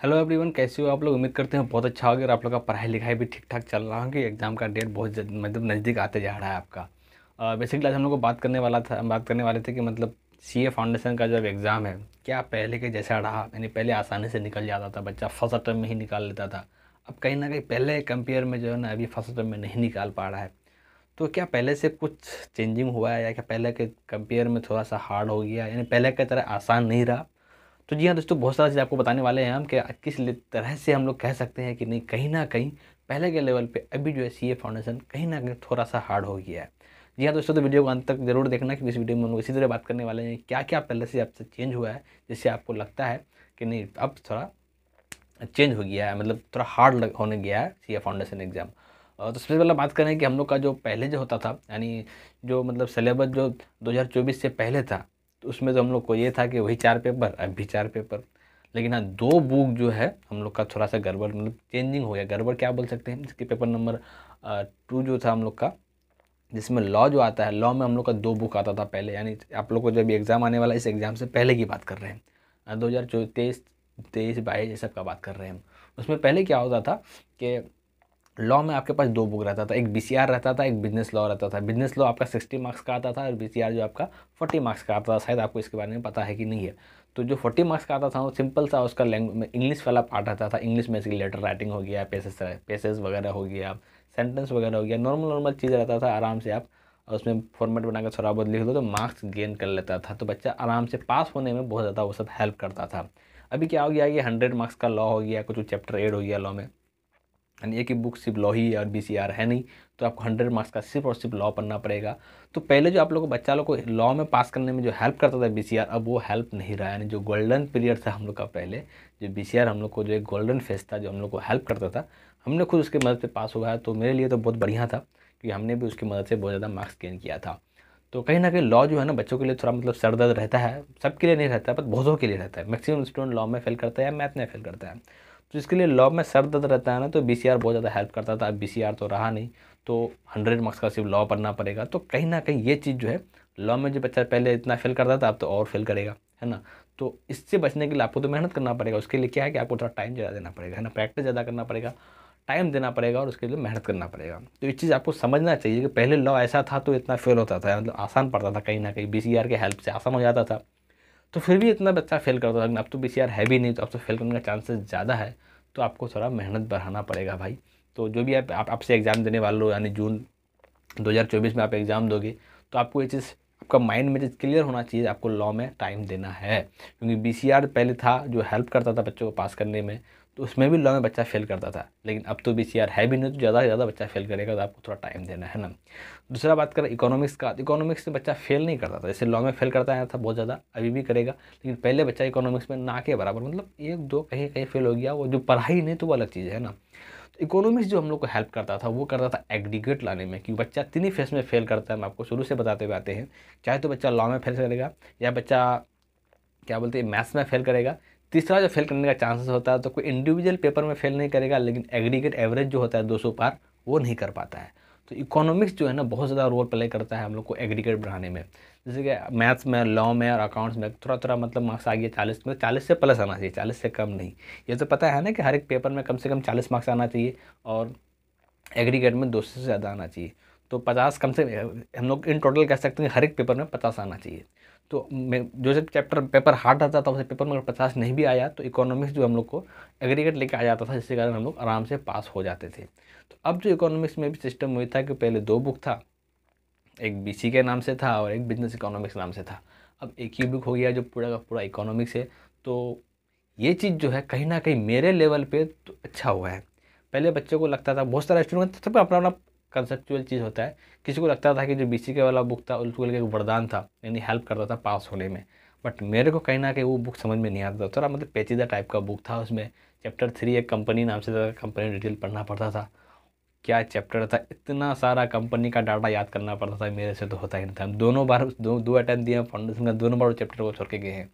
Hello everyone, कैसे हो आप लोग? उम्मीद करते हैं बहुत अच्छा होगा और आप लोग का पढ़ाई लिखाई भी ठीक ठाक चल रहा होगी। एग्ज़ाम का डेट बहुत मतलब नज़दीक आते जा रहा है आपका। बेसिकली आज हम लोग को बात करने वाला था, बात करने वाले थे कि मतलब सी ए फाउंडेशन का जब एग्ज़ाम है, क्या पहले के जैसा रहा? यानी पहले आसानी से निकल जाता था बच्चा, फ़र्स्ट अटैम्प में ही निकाल लेता था। अब कहीं ना कहीं पहले कंपेयर में जो है ना, अभी फ़र्स्ट अटैम्प में नहीं निकाल पा रहा है। तो क्या पहले से कुछ चेंजिंग हुआ है या क्या पहले के कंपेयर में थोड़ा सा हार्ड हो गया? यानी पहले की तरह आसान नहीं रहा? तो जी हाँ दोस्तों, बहुत सारा चीज़ आपको बताने वाले हैं हम कि किस तरह से हम लोग कह सकते हैं कि नहीं, कहीं ना कहीं पहले के लेवल पे अभी जो है सी ए फाउंडेशन कहीं ना कहीं थोड़ा सा हार्ड हो गया है। जी हाँ दोस्तों तो वीडियो को अंत तक ज़रूर देखना कि इस वीडियो में हम लोग इसी तरह बात करने वाले हैं। क्या क्या पहले से आपसे चेंज हुआ है, जिससे आपको लगता है कि नहीं, अब थोड़ा चेंज हो गया है मतलब थोड़ा हार्ड होने गया है सी ए फाउंडेशन एग्ज़ाम। तो सबसे पहले बात करें कि हम लोग का जो पहले जो होता था, यानी जो मतलब सिलेबस जो 2024 से पहले था उसमें तो हम लोग को ये था कि वही चार पेपर, अब भी चार पेपर। लेकिन हाँ दो बुक जो है, हम लोग का थोड़ा सा गड़बड़ मतलब चेंजिंग हो गया। गड़बड़ क्या बोल सकते हैं? जिसके पेपर नंबर टू जो था हम लोग का, जिसमें लॉ जो आता है लॉ में हम लोग का दो बुक आता था पहले। यानी आप लोग को जब एग्ज़ाम आने वाला इस एग्ज़ाम से पहले की बात कर रहे हैं। दो हज़ार तेईस तेईस, बाईस, ये सब का बात कर रहे हैं उसमें पहले क्या होता था कि लॉ में आपके पास दो बुक रहता था, एक बी रहता था, एक बिज़नेस लॉ रहता था। बिज़नेस लॉ आपका सिक्सटी मार्क्स का आता था और बी जो आपका फोर्टी मार्क्स का आता था। शायद आपको इसके बारे में पता है कि नहीं है। तो जो फोर्टी मार्क्स का आता था, वो सिंपल सा उसका लैंग्वेज इंग्लिश वाला पार्ट रहता था। इंग्लिश में इसकी लेटर राइटिंग हो गया पेसेस पेसेस वगैरह हो गया सेंटेंस वगैरह हो गया। नॉर्मल नॉर्मल चीज़ रहता था, आराम से आप उसमें फॉर्मेट बनाकर थोड़ा बहुत लिख दो तो मार्क्स गेन कर लेता था। तो बच्चा आराम से पास होने में बहुत ज़्यादा वो सब हेल्प करता था। अभी क्या हो गया, ये हंड्रेड मार्क्स का लॉ हो गया, कुछ चैप्टर एड हो गया लॉ में। यानी एक ही बुक सिर्फ़ लॉ ही और बी है नहीं तो आपको हंड्रेड मार्क्स का सिर्फ़ और सिर्फ़ लॉ पढ़ना पड़ेगा। तो पहले जो आप लोगों को बच्चा लोग को लॉ में पास करने में जो हेल्प करता था बीसीआर अब वो हेल्प नहीं रहा यानी जो गोल्डन पीरियड था हम लोग का पहले, जो बीसीआर हम लोग को जो एक गोल्डन फेस था, जो हम लोग को हेल्प करता था, हमने खुद उसकी मदद से पास हुआ है। तो मेरे लिए तो बहुत बढ़िया था क्योंकि हमने भी उसकी मदद से बहुत ज़्यादा मार्क्स गेन किया था। तो कहीं ना कहीं लॉ जो है ना बच्चों के लिए थोड़ा मतलब सर दर्द रहता है, सबके लिए नहीं रहता है, पर बहुतों के लिए रहता है। मैक्सिमम स्टूडेंट लॉ में फेल करता है या मैथ में फेल करता है। तो इसके लिए लॉ में सर दर्द रहता है ना तो बीसीआर बहुत ज़्यादा हेल्प करता था, अब बीसीआर तो रहा नहीं। तो हंड्रेड मार्क्स का सिर्फ़ लॉ पढ़ना पड़ेगा। तो कहीं ना कहीं ये चीज़ जो है लॉ में जो बच्चा पहले इतना फेल करता था, अब तो और फेल करेगा, है ना? तो इससे बचने के लिए आपको तो मेहनत करना पड़ेगा, उसके लिए क्या है कि आपको थोड़ा टाइम ज़्यादा देना पड़ेगा, है ना? प्रैक्टिस ज़्यादा करना पड़ेगा टाइम देना पड़ेगा और उसके लिए मेहनत करना पड़ेगा। तो ये चीज़ आपको समझना चाहिए कि पहले लॉ ऐसा था तो इतना फेल होता था मतलब आसान पड़ता था कहीं ना कहीं बीसीआर के हेल्प से आसान हो जाता था। तो फिर भी इतना बच्चा फेल करता था अब तो बी है भी नहीं तो अब तो फेल करने का चांसेस ज़्यादा है तो आपको थोड़ा मेहनत बढ़ाना पड़ेगा भाई। तो जो भी आप आप, आपसे एग्ज़ाम देने वाले हो, यानी जून 2024 में आप एग्ज़ाम दोगे तो आपको ये चीज़, आपका माइंड में चीज़ क्लियर होना चाहिए, आपको लॉ में टाइम देना है। क्योंकि बी पहले था, जो हेल्प करता था बच्चों को पास करने में तो उसमें भी लॉ में बच्चा फेल करता था। लेकिन अब तो बी है भी नहीं तो ज़्यादा से ज़्यादा बच्चा फेल करेगा तो आपको थोड़ा टाइम देना है ना। दूसरा बात करें इकोनॉमिक्स का इकोनॉमिक्स में बच्चा फेल नहीं करता था। जैसे लॉ में फेल करता आया था बहुत ज़्यादा, अभी भी करेगा, लेकिन पहले बच्चा इकोनॉमिक्स में ना के बराबर मतलब एक दो कहीं कहीं फेल हो गया, वो जो पढ़ाई नहीं तो वो अलग चीज़ है ना। तो इकोनॉमिक्स जो हम लोग को हेल्प करता था, वो करता था एग्रीगेट लाने में क्योंकि बच्चा तीन ही फेस में फेल करता है, हम आपको शुरू से बताते हुए आते हैं। चाहे तो बच्चा लॉ में फेल करेगा, या बच्चा, क्या बोलते हैं मैथ्स में फेल करेगा तीसरा जो फेल करने का चांसेस होता है तो कोई इंडिविजुअल पेपर में फेल नहीं करेगा, लेकिन एग्रीगेट एवरेज जो होता है 200 पार, वो नहीं कर पाता है। तो इकोनॉमिक्स जो है ना, बहुत ज़्यादा रोल प्ले करता है हम लोग को एग्रीगेट बढ़ाने में। जैसे कि मैथ्स में लॉ में और अकाउंट्स में थोड़ा थोड़ा मतलब मार्क्स आ गया चालीस में चालीस से प्लस आना चाहिए, चालीस से कम नहीं। ये तो पता है ना कि हर एक पेपर में कम से कम चालीस मार्क्स आना चाहिए और एग्रीगेट में दो सौ से ज़्यादा आना चाहिए। तो पचास कम से, हम लोग इन टोटल कह सकते हैं हर एक पेपर में पचास आना चाहिए। तो मैं, जो जब चैप्टर पेपर हार्ड आता था, उसे पेपर में अगर पचास नहीं भी आया तो इकोनॉमिक्स जो हम लोग को एग्रीगेट लेके आ जाता था, जिसके कारण हम लोग आराम से पास हो जाते थे। तो अब जो इकोनॉमिक्स में भी सिस्टम हुई था कि पहले दो बुक था, एक बीसी के नाम से था और एक बिज़नेस इकोनॉमिक्स नाम से था। अब एक ही बुक हो गया जो पूरा का पूरा इकोनॉमिक्स है तो ये चीज़ जो है कहीं ना कहीं मेरे लेवल पे तो अच्छा हुआ है। पहले बच्चों को लगता था, बहुत सारे स्टूडेंट सब अपना अपना कंसेप्चुअल चीज़ होता है। किसी को लगता था कि जो बीसी के वाला बुक था उसको एक वरदान था, यानी हेल्प करता था पास होने में। बट मेरे को कहीं ना कहीं वो बुक समझ में नहीं आता था। थोड़ा मतलब पेचीदा टाइप का बुक था उसमें। चैप्टर थ्री एक कंपनी नाम से कंपनी डिटेल पढ़ना पड़ता था। क्या चैप्टर था? इतना सारा कंपनी का डाटा याद करना पड़ता था। मेरे से तो होता ही नहीं था। दोनों बार, दो दो अटैम्प दिए फाउंडेशन का दोनों बार वो चैप्टर को छोड़ के गए हैं।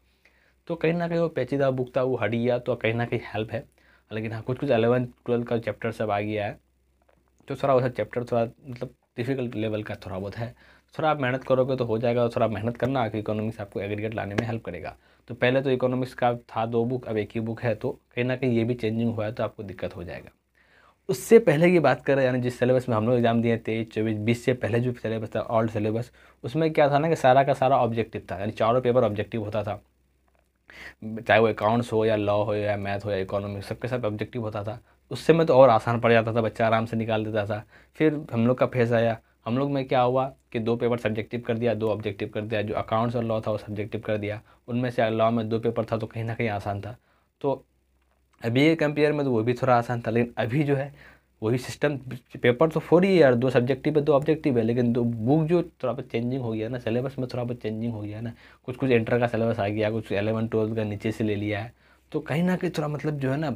तो कहीं ना कहीं वो पेचीदा बुक था, वो हट गया। तो कहीं ना कहीं हेल्प है। लेकिन हाँ कुछ कुछ अलेवन ट्वेल्थ का चैप्टर सब आ गया है। तो थोड़ा वैसा चैप्टर थोड़ा मतलब डिफ़िकल्ट लेवल का थोड़ा बहुत है। थोड़ा आप मेहनत करोगे तो हो जाएगा थोड़ा मेहनत करना कि इकोनॉमिक्स आपको एग्रीगेट लाने में हेल्प करेगा। तो पहले तो इकोनॉमिक्स का था दो बुक अब एक ही बुक है तो कहीं ना कहीं ये भी चेंजिंग हुआ है तो आपको दिक्कत हो जाएगा। उससे पहले की बात करें, यानी जिस सिलेबस में हम लोग एग्ज़ाम दिए तेईस चौबीस, बीस से पहले जो सिलेबस था ऑल्ड सिलेबस उसमें क्या था ना कि सारा का सारा ऑब्जेक्टिव था, यानी चारों पेपर ऑब्जेक्टिव होता था। चाहे वो अकाउंट्स हो या लॉ हो या मैथ हो या इकोनॉमिक्स सबके सब ऑब्जेक्टिव होता था। उससे में तो और आसान पड़ जाता था, बच्चा आराम से निकाल देता था। फिर हम लोग का फेस आया। हम लोग में क्या हुआ कि दो पेपर सब्जेक्टिव कर दिया, दो ऑब्जेक्टिव कर दिया, जो अकाउंट्स और लॉ था वो सब्जेक्टिव कर दिया। उनमें से लॉ में दो पेपर था तो कहीं ना कहीं आसान था। तो अभी ये कंपेयर में तो वो भी थोड़ा आसान था, लेकिन अभी जो है, वही सिस्टम पेपर तो फोर ही यार। दो सब्जेक्टिव है, दो ऑब्जेक्टिव है, लेकिन दो बुक जो थोड़ा बहुत चेंजिंग हो गया ना सिलेबस में थोड़ा बहुत चेंजिंग हो गया ना। कुछ कुछ इंटर का सिलेबस आ गया, कुछ एलेवन ट्वेल्थ का नीचे से ले लिया है। तो कहीं ना कहीं थोड़ा मतलब जो है ना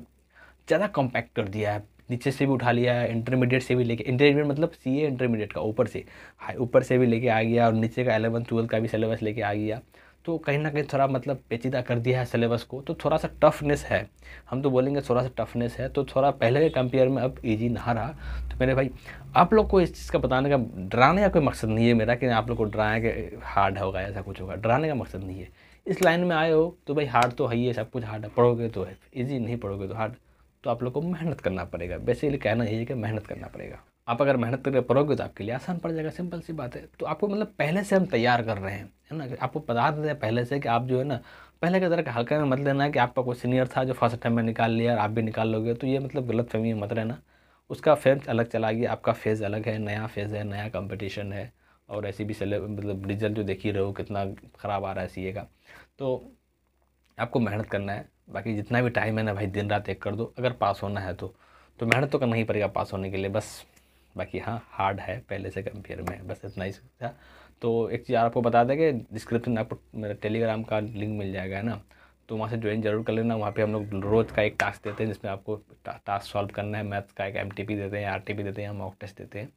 ज़्यादा कॉम्पैक्ट कर दिया है, नीचे से भी उठा लिया है इंटरमीडिएट से भी लेके इंटरमीडिएट मतलब सी ए इंटरमीडिएट का, ऊपर से हाई ऊपर से भी लेके आ गया और नीचे का एलेवन ट्वेल्थ का भी सिलेबस लेके आ गया। तो कहीं ना कहीं थोड़ा मतलब पेचीदा कर दिया है सिलेबस को। तो थोड़ा सा टफनेस है, हम तो बोलेंगे थोड़ा सा टफनेस है। तो थोड़ा पहले के कंपेयर में अब ईजी ना रहा। तो मेरे भाई, आप लोग को इस चीज़ का बताने का, डराने का कोई मकसद नहीं है मेरा कि आप लोग को डराएँ कि हार्ड होगा ऐसा कुछ होगा। डराने का मकसद नहीं है। इस लाइन में आए हो तो भाई हार्ड तो है ही है, सब कुछ हार्ड है। पढ़ोगे तो है। ईजी नहीं पढ़ोगे तो हार्ड तो आप लोग को मेहनत करना पड़ेगा। बेसिकली कहना यही है कि मेहनत करना पड़ेगा। आप अगर मेहनत करके पढ़ोगे तो आपके लिए आसान पड़ जाएगा, सिंपल सी बात है। तो आपको मतलब पहले से हम तैयार कर रहे हैं, है ना? आपको बता देते हैं पहले से कि आप जो है ना, पहले की तरह हल्का में मत लेना कि आपका कोई सीनियर था जो फ़र्स्ट टाइम में निकाल लिया और आप भी निकाल लोगे। तो ये मतलब गलत फहमी मत रहना। उसका फ़ेज़ अलग चला गया, आपका फ़ेज़ अलग है, नया फ़ेज़ है, नया कंपटीशन है और ऐसी भी सेले मतलब रिज़ल्ट जो देख ही रहे हो, कितना ख़राब आ रहा है सी का। तो आपको मेहनत करना है। बाकी जितना भी टाइम है ना भाई, दिन रात एक कर दो। अगर पास होना है तो। तो मेहनत तो करना ही पड़ेगा पास होने के लिए, बस। बाकी हाँ हार्ड है, पहले से कंपेयर में बस इतना ही था तो एक चीज़ आपको बता दें कि डिस्क्रिप्शन में आपको मेरा टेलीग्राम का लिंक मिल जाएगा, है ना? तो वहाँ से ज्वाइन ज़रूर कर लेना। वहाँ पे हम लोग रोज़ का एक टास्क देते हैं, जिसमें आपको टास्क सॉल्व करना है। मैथ्स का एक एमटीपी देते हैं आरटीपी देते हैं मॉक टेस्ट देते हैं।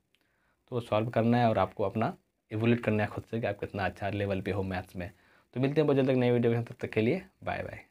तो सॉल्व करना है और आपको अपना एवोलेट करना है खुद से कि आप कितना अच्छा लेवल पे हो मैथ्स में। तो मिलते हैं बहुत जल्द तक नई वीडियो के तब तक के लिए बाय बाय